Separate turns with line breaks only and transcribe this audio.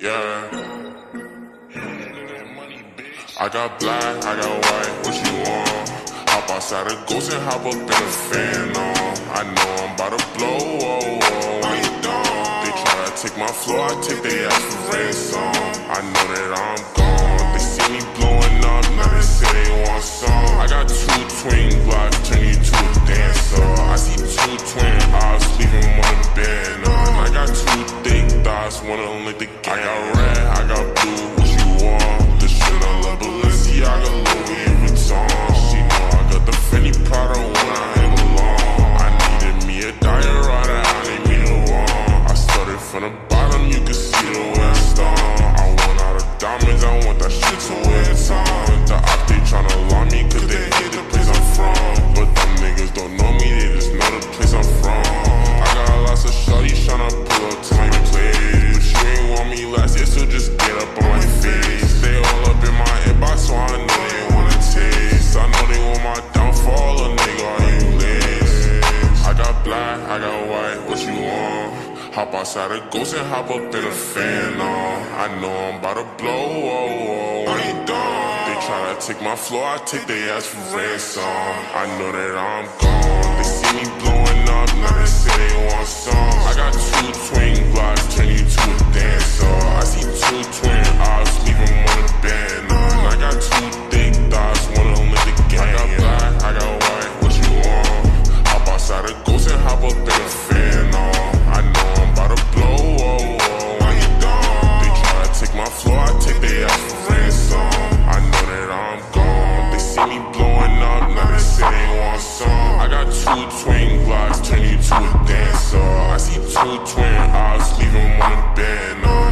Yeah. I got black, I got white, what you want? Hop outside a ghost and hop up in a fan on. I know I'm about to blow, oh, oh, done. They try to take my floor, I take their ass for ransom. I know that I'm gone. They see me blowing up, now they say they want some. I got two twin I want that shit to time. The op, they tryna lie me, cause they hate the place I'm from. But them niggas don't know me, they just know the place I'm from. I got lots of shorties tryna pull up to my place. But you ain't want me last year, so just get up on my face. They all up in my inbox, so I know they wanna taste. I know they want my downfall, a nigga, are you lazy? I got black, I got white, what you want? Hop outside a ghost and hop up in a fan on. I know I'm about to blow, Tryna take my floor, I take their ass for ransom. I know that I'm gone. They see me blowing up, now they say they want some. two twin vlogs turn you to a dancer. I see two twin eyes, leave one on the